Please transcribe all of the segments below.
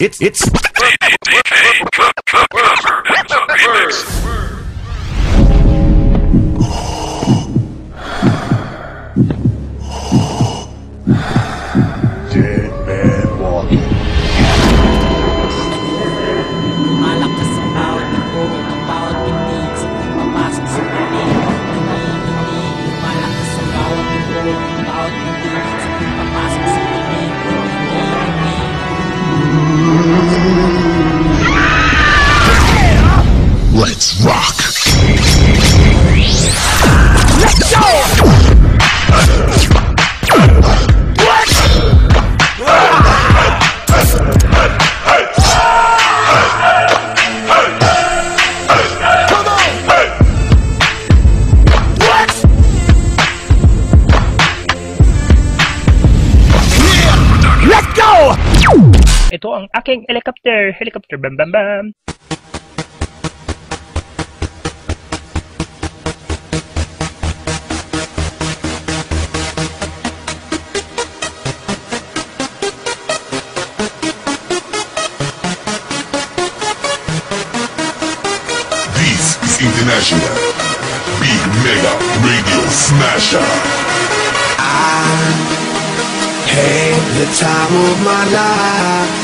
It's it's Dead man walking. Ito ang aking helicopter. Helicopter, bam bam bam. This is International Big Mega Radio Smasher. I had the time of my life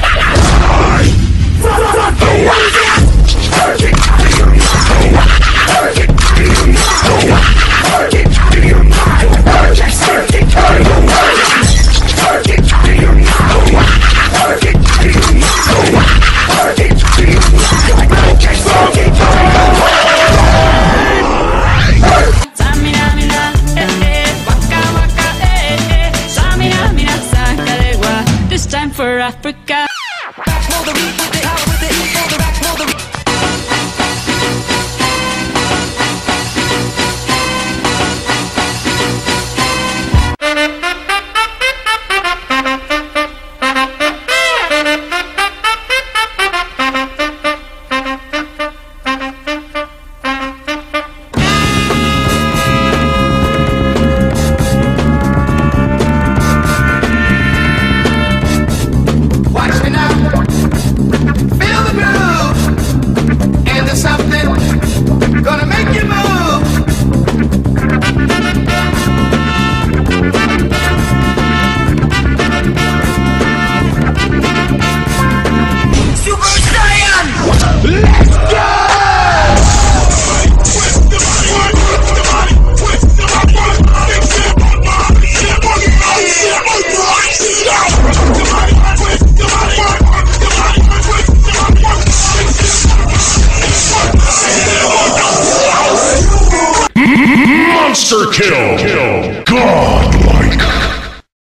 Watch Monster kill. Godlike.